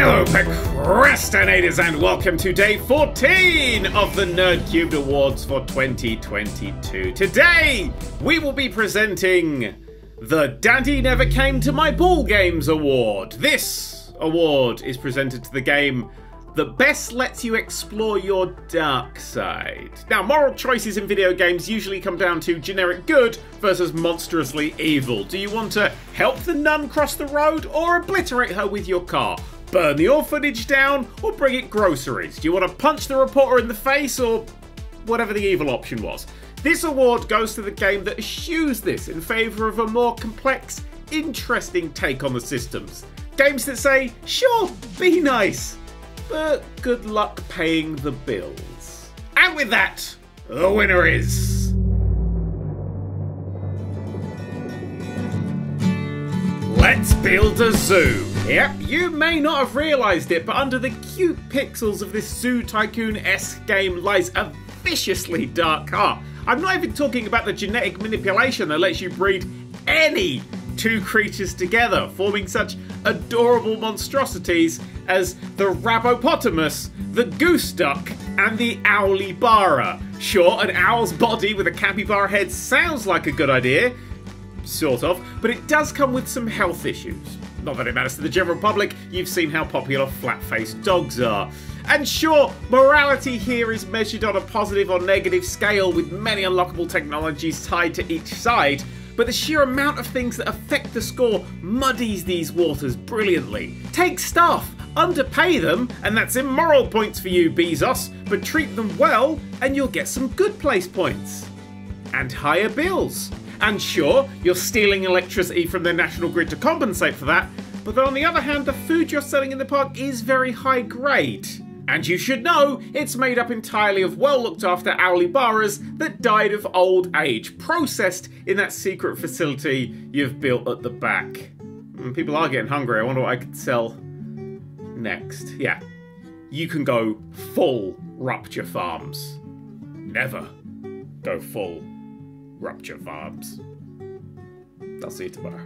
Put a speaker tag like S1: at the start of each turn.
S1: Hello, procrastinators, and welcome to day 14 of the Nerd Cubed Awards for 2022. Today, we will be presenting the Daddy Never Came to My Ball Games Award. This award is presented to the game that best lets you explore your dark side. Now, moral choices in video games usually come down to generic good versus monstrously evil. Do you want to help the nun cross the road or obliterate her with your car? Burn the orphanage down or bring it groceries? Do you want to punch the reporter in the face or whatever the evil option was? This award goes to the game that eschews this in favour of a more complex, interesting take on the systems. Games that say, sure, be nice, but good luck paying the bills. And with that, the winner is. Let's Build a Zoo. Yep, you may not have realised it, but under the cute pixels of this Zoo Tycoon esque game lies a viciously dark heart. I'm not even talking about the genetic manipulation that lets you breed any two creatures together, forming such adorable monstrosities as the Rabopotamus, the Goose Duck, and the Owlybara. Sure, an owl's body with a capybara head sounds like a good idea, sort of, but it does come with some health issues. Not that it matters to the general public, you've seen how popular flat faced dogs are. And sure, morality here is measured on a positive or negative scale with many unlockable technologies tied to each side, but the sheer amount of things that affect the score muddies these waters brilliantly. Take staff, underpay them, and that's immoral points for you, Bezos, but treat them well, and you'll get some good place points. And higher bills. And sure, you're stealing electricity from the national grid to compensate for that, but then on the other hand, the food you're selling in the park is very high grade. And you should know it's made up entirely of well looked after owlybaras that died of old age, processed in that secret facility you've built at the back. Mm, People are getting hungry. I wonder what I could sell next. Yeah. You can go full Rupture Farms. Never go full Rupture vibes. I'll see you tomorrow.